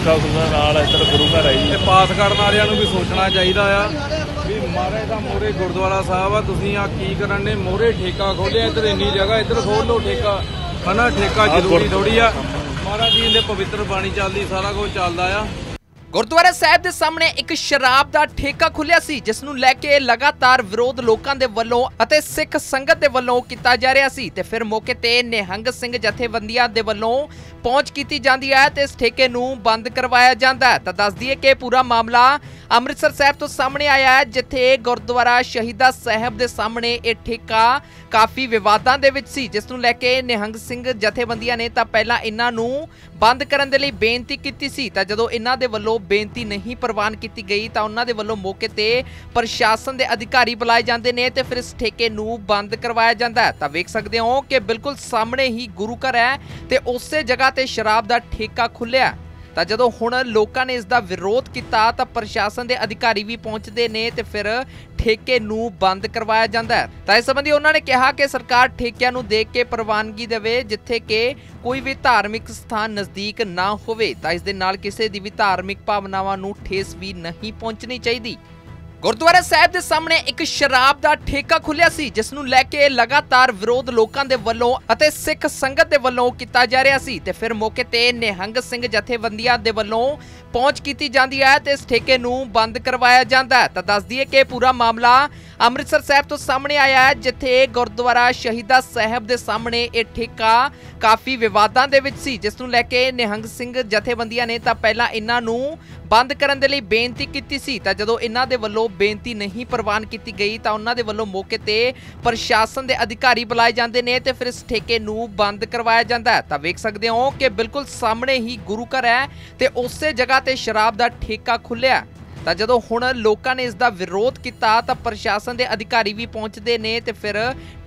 ਠੇਕਾ ਖੁੱਲ੍ਹਣ ਨਾਲ ਇੱਧਰ ਗੁਰੂ ਘਰ ਹੈ ਤੇ ਪਾਸ ਕਰਨ ਵਾਲਿਆਂ ਨੂੰ ਵੀ ਸੋਚਣਾ ਚਾਹੀਦਾ ਆ ਵੀ ਮਹਾਰਾਜ ਦਾ ਮੋਰੇ ਗੁਰਦੁਆਰਾ ਸਾਹਿਬ ਆ, ਤੁਸੀਂ ਆ ਕੀ ਕਰਨ ਨੇ ਮੋਰੇ ਠੇਕਾ ਖੋਲਿਆ ਇੱਧਰ ਇੰਨੀ ਜਗ੍ਹਾ, ਇੱਧਰ ਖੋਲ ਲਓ ਠੇਕਾ। ਹਨਾ, ਠੇਕਾ ਜ਼ਰੂਰੀ ਥੋੜੀ ਆ। ਮਹਾਰਾਜ ਜੀ ਦੇ ਪਵਿੱਤਰ ਬਾਣੀ ਚੱਲਦੀ, ਸਾਰਾ ਕੁਝ ਚੱਲਦਾ ਆ। ਗੁਰਦੁਆਰਾ ਸਾਹਿਬ ਦੇ ਸਾਹਮਣੇ ਇੱਕ ਸ਼ਰਾਬ ਦਾ ਠੇਕਾ ਖੁੱਲਿਆ ਸੀ, ਜਿਸ ਨੂੰ ਲੈ ਕੇ ਲਗਾਤਾਰ ਵਿਰੋਧ ਲੋਕਾਂ ਦੇ ਵੱਲੋਂ ਅਤੇ ਸਿੱਖ ਸੰਗਤ ਦੇ ਵੱਲੋਂ ਕੀਤਾ ਜਾ ਰਿਹਾ ਸੀ ਤੇ ਫਿਰ ਮੌਕੇ ਤੇ ਨਿਹੰਗ ਸਿੰਘ ਜਥੇਬੰਦੀਆਂ ਦੇ ਵੱਲੋਂ ਪਹੁੰਚ ਕੀਤੀ ਜਾਂਦੀ ਹੈ ਤੇ ਇਸ ਠੇਕੇ ਨੂੰ ਬੰਦ ਕਰਵਾਇਆ ਜਾਂਦਾ ਹੈ। ਤਾਂ ਦੱਸ ਦਈਏ ਕਿ ਪੂਰਾ ਮਾਮਲਾ ਅੰਮ੍ਰਿਤਸਰ ਸਾਹਿਬ ਤੋਂ ਸਾਹਮਣੇ ਆਇਆ ਹੈ, ਜਿੱਥੇ ਗੁਰਦੁਆਰਾ ਸ਼ਹੀਦਾ ਸਾਹਿਬ ਦੇ ਸਾਹਮਣੇ ਇਹ ਠੇਕਾ ਕਾਫੀ ਵਿਵਾਦਾਂ ਦੇ ਵਿੱਚ ਸੀ, ਜਿਸ ਨੂੰ ਲੈ ਕੇ ਨਿਹੰਗ ਸਿੰਘ ਜਥੇਬੰਦੀਆਂ ਨੇ ਤਾਂ ਪਹਿਲਾਂ ਇਹਨਾਂ ਨੂੰ ਬੰਦ ਕਰਨ ਦੇ ਲਈ ਬੇਨਤੀ ਕੀਤੀ ਸੀ। ਤਾਂ ਜਦੋਂ ਇਹਨਾਂ ਦੇ ਵੱਲੋਂ ਬੇਨਤੀ ਨਹੀਂ ਪ੍ਰਵਾਨ ਕੀਤੀ ਗਈ, ਤਾਂ ਉਹਨਾਂ ਦੇ ਵੱਲੋਂ ਮੌਕੇ ਤੇ ਪ੍ਰਸ਼ਾਸਨ ਦੇ ਅਧਿਕਾਰੀ ਬੁਲਾਏ ਜਾਂਦੇ ਨੇ ਤੇ ਫਿਰ ਇਸ ਠੇਕੇ ਨੂੰ ਬੰਦ ਕਰਵਾਇਆ ਜਾਂਦਾ ਹੈ। ਤਾਂ ਵੇਖ ਸਕਦੇ ਹੋ ਕਿ ਬਿਲਕੁਲ ਸਾਹਮਣੇ ਹੀ ਗੁਰੂ ਘਰ ਹੈ ਤੇ ਉਸੇ ਜਗ੍ਹਾ ਤੇ ਸ਼ਰਾਬ ਦਾ ਠੇਕਾ ਖੁੱਲਿਆ ਤਾਂ ਜਦੋਂ ਹੁਣ ਲੋਕਾਂ ਨੇ ਇਸ ਦਾ ਵਿਰੋਧ ਕੀਤਾ, ਤਾਂ ਪ੍ਰਸ਼ਾਸਨ ਦੇ ਅਧਿਕਾਰੀ ਵੀ ਪਹੁੰਚਦੇ ਨੇ ਤੇ ਫਿਰ ਠੇਕੇ ਨੂੰ ਬੰਦ ਕਰਵਾਇਆ ਜਾਂਦਾ ਹੈ। ਤਾਂ ਇਸ ਸੰਬੰਧੀ ਉਹਨਾਂ ਨੇ ਕਿਹਾ ਕਿ ਸਰਕਾਰ ਠੇਕਿਆਂ ਨੂੰ ਦੇਖ ਕੇ ਪ੍ਰਵਾਨਗੀ ਦੇਵੇ, ਜਿੱਥੇ ਕਿ ਕੋਈ ਵੀ ਧਾਰਮਿਕ ਸਥਾਨ ਨਜ਼ਦੀਕ ਨਾ ਹੋਵੇ। ਤਾਂ ਇਸ ਦੇ ਨਾਲ ਕਿਸੇ ਦੀ ਵੀ ਧਾਰਮਿਕ ਭਾਵਨਾਵਾਂ ਨੂੰ ਠੇਸ ਵੀ ਨਹੀਂ ਪਹੁੰਚਣੀ ਚਾਹੀਦੀ। ਗੁਰਦੁਆਰਾ ਸਾਹਿਬ ਦੇ ਸਾਹਮਣੇ ਇੱਕ ਸ਼ਰਾਬ ਦਾ ਠੇਕਾ ਖੁੱਲਿਆ ਸੀ, ਜਿਸ ਨੂੰ ਲੈ ਕੇ ਲਗਾਤਾਰ ਵਿਰੋਧ ਲੋਕਾਂ ਦੇ ਵੱਲੋਂ ਅਤੇ ਸਿੱਖ ਸੰਗਤ ਦੇ ਵੱਲੋਂ ਕੀਤਾ ਜਾ ਰਿਹਾ ਸੀ ਤੇ ਫਿਰ ਮੌਕੇ ਤੇ ਨਿਹੰਗ ਸਿੰਘ ਜਥੇਬੰਦੀਆਂ ਦੇ ਵੱਲੋਂ ਪਹੁੰਚ ਕੀਤੀ ਜਾਂਦੀ ਹੈ ਤੇ ਇਸ ਠੇਕੇ ਨੂੰ ਬੰਦ ਕਰਵਾਇਆ ਜਾਂਦਾ ਹੈ। ਤਾਂ ਦੱਸ ਦਈਏ ਕਿ ਪੂਰਾ ਮਾਮਲਾ ਅੰਮ੍ਰਿਤਸਰ ਸਾਹਿਬ ਤੋਂ ਸਾਹਮਣੇ ਆਇਆ ਹੈ, ਜਿੱਥੇ ਗੁਰਦੁਆਰਾ ਸ਼ਹੀਦਾ ਸਾਹਿਬ ਦੇ ਸਾਹਮਣੇ ਇਹ ਠੇਕਾ ਕਾਫੀ ਵਿਵਾਦਾਂ ਦੇ ਵਿੱਚ ਸੀ, ਜਿਸ ਨੂੰ ਲੈ ਕੇ ਨਿਹੰਗ ਸਿੰਘ ਜਥੇਬੰਦੀਆਂ ਨੇ ਤਾਂ ਪਹਿਲਾਂ ਇਹਨਾਂ ਨੂੰ ਬੰਦ ਕਰਨ ਦੇ ਲਈ ਬੇਨਤੀ ਕੀਤੀ ਸੀ, ਤਾਂ ਜਦੋਂ ਇਹਨਾਂ ਦੇ ਵੱਲੋਂ ਬੇਨਤੀ ਨਹੀਂ ਪ੍ਰਵਾਨ ਕੀਤੀ ਗਈ, ਤਾਂ ਉਹਨਾਂ ਦੇ ਵੱਲੋਂ ਮੌਕੇ ਤੇ ਪ੍ਰਸ਼ਾਸਨ ਦੇ ਅਧਿਕਾਰੀ ਬੁਲਾਏ ਜਾਂਦੇ ਨੇ ਤੇ ਫਿਰ ਇਸ ਠੇਕੇ ਨੂੰ ਬੰਦ ਕਰਵਾਇਆ ਜਾਂਦਾ ਹੈ। ਤਾਂ ਵੇਖ ਸਕਦੇ ਹੋ ਕਿ ਬਿਲਕੁਲ ਸਾਹਮਣੇ ਹੀ ਗੁਰੂ ਘਰ ਹੈ ਤੇ ਉਸੇ ਜਗ੍ਹਾ ਤੇ ਸ਼ਰਾਬ ਦਾ ਠੇਕਾ ਖੁੱਲਿਆ ਤਾਂ ਜਦੋਂ ਹੁਣ ਲੋਕਾਂ ਨੇ ਇਸ ਦਾ ਵਿਰੋਧ ਕੀਤਾ, ਤਾਂ ਪ੍ਰਸ਼ਾਸਨ ਦੇ ਅਧਿਕਾਰੀ ਵੀ ਪਹੁੰਚਦੇ ਨੇ ਤੇ ਫਿਰ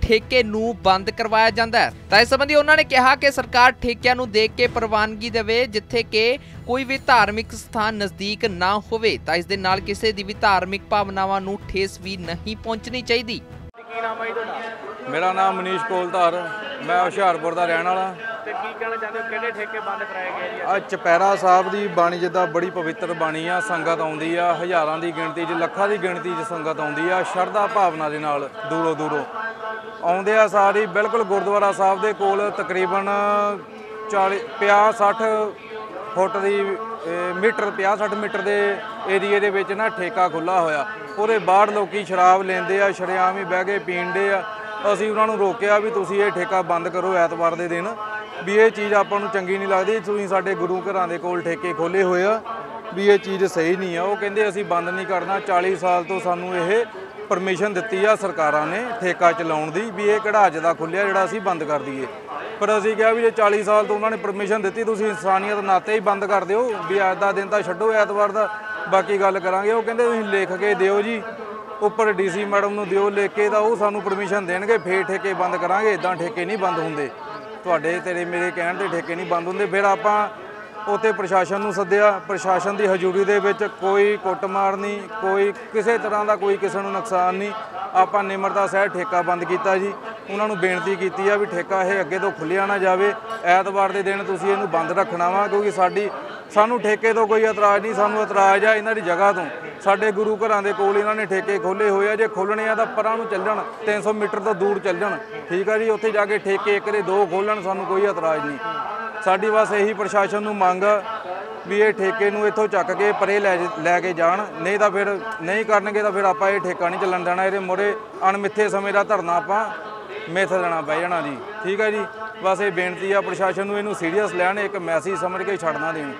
ਠੇਕੇ ਨੂੰ ਬੰਦ ਕਰਵਾਇਆ ਜਾਂਦਾ ਹੈ। ਤਾਂ ਇਸ ਸੰਬੰਧੀ ਉਹਨਾਂ ਨੇ ਕਿਹਾ ਕਿ ਸਰਕਾਰ ਠੇਕਿਆਂ ਨੂੰ ਦੇਖ ਕੇ ਪ੍ਰਵਾਨਗੀ ਦੇਵੇ, ਜਿੱਥੇ ਕਿ ਕੋਈ ਵੀ ਧਾਰਮਿਕ ਸਥਾਨ ਨਜ਼ਦੀਕ ਨਾ ਹੋਵੇ। ਤਾਂ ਇਸ ਦੇ ਨਾਲ ਕਿਸੇ ਦੀ ਵੀ ਧਾਰਮਿਕ ਭਾਵਨਾਵਾਂ ਨੂੰ ਠੇਸ ਵੀ ਨਹੀਂ ਪਹੁੰਚਣੀ ਚਾਹੀਦੀ। ਮੇਰਾ ਨਾਮ ਮਨੀਸ਼ ਕੋਲਧਾਰ ਮੈਂ ਹੁਸ਼ਿਆਰਪੁਰ ਦਾ ਰਹਿਣ ਵਾਲਾ। ਤੇ ਕੀ ਕਹਿਣਾ ਚਾਹੁੰਦੇ ਹੋ? ਕਿਹੜੇ ਠੇਕੇ ਬੰਦ ਕਰਾਏ ਗਏ ਜੀ? ਆ ਚਪੈਰਾ ਸਾਹਿਬ ਦੀ ਬਾਣੀ ਜਿੱਦਾਂ ਬੜੀ ਪਵਿੱਤਰ ਬਾਣੀ ਆ, ਸੰਗਤ ਆਉਂਦੀ ਆ, ਹਜ਼ਾਰਾਂ ਦੀ ਗਿਣਤੀ 'ਚ, ਲੱਖਾਂ ਦੀ ਗਿਣਤੀ 'ਚ ਸੰਗਤ ਆਉਂਦੀ ਆ, ਸ਼ਰਧਾ ਭਾਵਨਾ ਦੇ ਨਾਲ ਦੂਰੋਂ ਦੂਰੋਂ। ਆਉਂਦੇ ਆ ਸਾਰੀ, ਬਿਲਕੁਲ ਗੁਰਦੁਆਰਾ ਸਾਹਿਬ ਦੇ ਕੋਲ ਤਕਰੀਬਨ 40 50 60 ਫੁੱਟ ਦੀ ਮੀਟਰ 50 60 ਮੀਟਰ ਦੇ ਏਰੀਏ ਦੇ ਵਿੱਚ ਨਾ ਠੇਕਾ ਖੁੱਲਾ ਹੋਇਆ। ਉਹਦੇ ਬਾਹਰ ਲੋਕੀ ਸ਼ਰਾਬ ਲੈਂਦੇ ਆ ਸ਼ਰੇਆਮ ਹੀ ਬਹਿ ਕੇ ਪੀਂਦੇ ਆ। ਅਸੀਂ ਉਹਨਾਂ ਨੂੰ ਰੋਕਿਆ ਵੀ ਤੁਸੀਂ ਇਹ ਠੇਕਾ ਬੰਦ ਕਰੋ ਐਤਵਾਰ ਦੇ ਦਿਨ। ਵੀ ਇਹ ਚੀਜ਼ ਆਪਾਂ ਨੂੰ ਚੰਗੀ ਨਹੀਂ ਲੱਗਦੀ, ਤੁਸੀਂ ਸਾਡੇ ਗੁਰੂ ਘਰਾਂ ਦੇ ਕੋਲ ਠੇਕੇ ਖੋਲੇ ਹੋਏ ਆ ਵੀ ਇਹ ਚੀਜ਼ ਸਹੀ ਨਹੀਂ ਆ। ਉਹ ਕਹਿੰਦੇ ਅਸੀਂ ਬੰਦ ਨਹੀਂ ਕਰਨਾ 40 ਸਾਲ ਤੋਂ ਸਾਨੂੰ ਇਹ ਪਰਮਿਸ਼ਨ ਦਿੱਤੀ ਆ ਸਰਕਾਰਾਂ ਨੇ ਠੇਕਾ ਚਲਾਉਣ ਦੀ ਵੀ ਇਹ ਕਿਹੜਾ ਅੱਜ ਦਾ ਖੁੱਲਿਆ ਜਿਹੜਾ ਅਸੀਂ ਬੰਦ ਕਰ ਦਈਏ। ਪਰ ਅਸੀਂ ਕਿਹਾ ਵੀ ਜੇ 40 ਸਾਲ ਤੋਂ ਉਹਨਾਂ ਨੇ ਪਰਮਿਸ਼ਨ ਦਿੱਤੀ, ਤੁਸੀਂ ਇਨਸਾਨੀਅਤ ਨਾਤੇ ਹੀ ਬੰਦ ਕਰ ਦਿਓ। ਵੀ ਅੱਜ ਦਾ ਦਿਨ ਤਾਂ ਛੱਡੋ, ਐਤਵਾਰ ਦਾ। ਬਾਕੀ ਗੱਲ ਕਰਾਂਗੇ। ਉਹ ਕਹਿੰਦੇ ਤੁਸੀਂ ਲਿਖ ਕੇ ਦਿਓ ਜੀ। ਉੱਪਰ ਡੀਸੀ ਮੈਡਮ ਨੂੰ ਦਿਓ ਲਿਖ ਕੇ ਤਾਂ ਉਹ ਸਾਨੂੰ ਪਰਮਿਸ਼ਨ ਦੇਣਗੇ, ਫੇਰ ਠੇਕੇ ਬੰਦ ਕਰਾਂਗੇ। ਇਦਾਂ ਠੇਕੇ ਨਹੀਂ ਬੰਦ ਹੁੰਦੇ। ਤੁਹਾਡੇ ਤੇਰੇ ਮੇਰੇ ਕਹਿਣ ਤੇ ਠੇਕੇ ਨਹੀਂ ਬੰਦ ਹੁੰਦੇ। ਫਿਰ ਆਪਾਂ ਉਤੇ ਪ੍ਰਸ਼ਾਸਨ ਨੂੰ ਸੱਦਿਆ। ਪ੍ਰਸ਼ਾਸਨ ਦੀ ਹਜ਼ੂਰੀ ਦੇ ਵਿੱਚ ਕੋਈ ਕੁੱਟਮਾਰ ਨਹੀਂ, ਕੋਈ ਕਿਸੇ ਤਰ੍ਹਾਂ ਦਾ ਕੋਈ ਕਿਸੇ ਨੂੰ ਨੁਕਸਾਨ ਨਹੀਂ। ਆਪਾਂ ਨਿਮਰਤਾ ਸਹਿ ਠੇਕਾ ਬੰਦ ਕੀਤਾ ਜੀ। ਉਹਨਾਂ ਨੂੰ ਬੇਨਤੀ ਕੀਤੀ ਆ ਵੀ ਠੇਕਾ ਇਹ ਅੱਗੇ ਤੋਂ ਖੁੱਲਿਆ ਨਾ ਜਾਵੇ। ਐਤਵਾਰ ਦੇ ਦਿਨ ਤੁਸੀਂ ਇਹਨੂੰ ਬੰਦ ਰੱਖਣਾ ਵਾ, ਕਿਉਂਕਿ ਸਾਡੀ ਸਾਨੂੰ ਠੇਕੇ ਤੋਂ ਕੋਈ ਇਤਰਾਜ਼ ਨਹੀਂ, ਸਾਨੂੰ ਇਤਰਾਜ਼ ਆ ਇਹਨਾਂ ਦੀ ਜਗ੍ਹਾ ਤੋਂ। ਸਾਡੇ ਗੁਰੂ ਘਰਾਂ ਦੇ ਕੋਲ ਇਹਨਾਂ ਨੇ ਠੇਕੇ ਖੋਲੇ ਹੋਏ ਆ। ਜੇ ਖੋਲਣੇ ਆ ਤਾਂ ਪਰਾਂ ਨੂੰ ਚੱਲਣ ਜਾਣ 300 ਮੀਟਰ ਤੋਂ ਦੂਰ ਚੱਲ ਜਾਣ ਠੀਕ ਆ ਜੀ, ਉੱਥੇ ਜਾ ਕੇ ਠੇਕੇ ਇੱਕ ਦੇ ਦੋ ਖੋਲਣ ਸਾਨੂੰ ਕੋਈ ਇਤਰਾਜ਼ ਨਹੀਂ। ਸਾਡੀ ਬਸ ਇਹੀ ਪ੍ਰਸ਼ਾਸਨ ਨੂੰ ਮੰਗ ਵੀ ਇਹ ਠੇਕੇ ਨੂੰ ਇੱਥੋਂ ਚੱਕ ਕੇ ਪਰੇ ਲੈ ਜ- ਲੈ ਕੇ ਜਾਣ। ਨਹੀਂ ਤਾਂ ਫਿਰ, ਨਹੀਂ ਕਰਨਗੇ ਤਾਂ ਫਿਰ ਆਪਾਂ ਇਹ ਠੇਕਾ ਨਹੀਂ ਚੱਲਣ ਦੇਣਾ। ਇਹਦੇ ਮੋਰੇ ਅਣਮਿੱਥੇ ਸਮੇਂ ਦਾ ਧਰਨਾ ਆਪਾਂ ਮਿੱਥ ਦੇਣਾ ਪੈ ਜਾਣਾ ਜੀ। ਠੀਕ ਹੈ ਜੀ, ਬਸ ਇਹ ਬੇਨਤੀ ਆ ਪ੍ਰਸ਼ਾਸਨ ਨੂੰ, ਇਹਨੂੰ ਸੀਰੀਅਸ ਲੈਣ, ਇੱਕ ਮੈਸੇਜ ਸਮਝ ਕੇ ਛੱਡਣਾ ਦੇਣ।